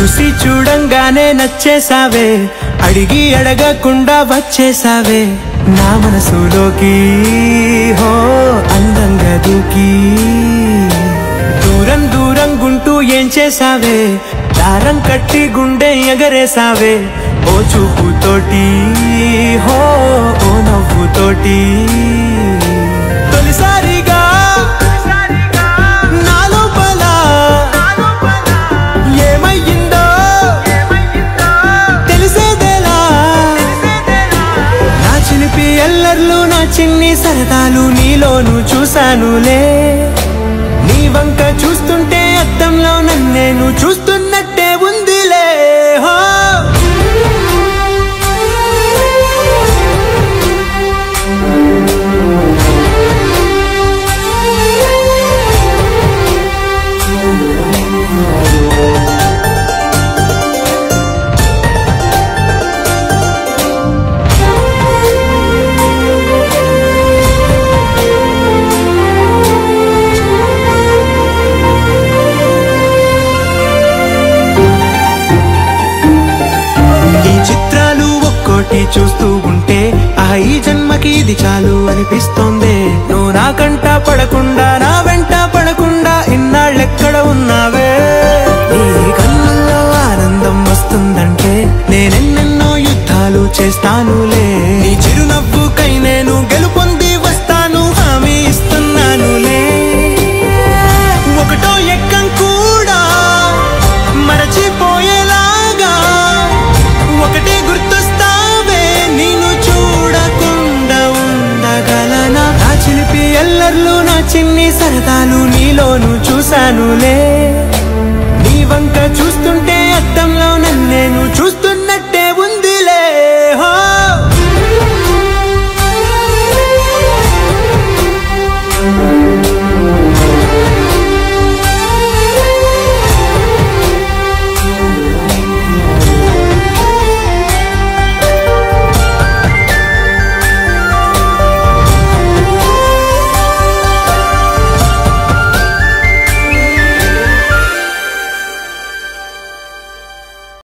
చూసి చూడంగానే నచ్చేసావే అడిగి అడగకుండా వచ్చేసావే నా మనసులోకి హో అందంగా దూకి. దూరం దూరం గుంటూ ఏం చేసావే దారం కట్టి గుండె ఎగరేసావే ఓ చూపుతోటి హో ఓ నవ్వుతోటి. చిన్ని సరదాలు నీలోను చూశానులే. నీ వంక చూస్తుంటే అద్దంలో నన్నేను చూస్తున్నట్టు. చూస్తూ ఉంటే ఆ ఈ జన్మకి ఇది చాలు అనిపిస్తోంది. నువ్వు నా కంట పడకుండా నా వెంట పడకుండా ఇన్నాళ్ళెక్కడ ఉన్నావే? నీ కళ్ళల్లో ఆనందం వస్తుందంటే నేనెన్నెన్నో యుద్ధాలు చేస్తానులే. చిలిపి నా చిన్ని సరదాలు నీలోను చూశానులే. నీ వంక చూస్తుంటే అద్దంలో నన్నేను చూస్తూ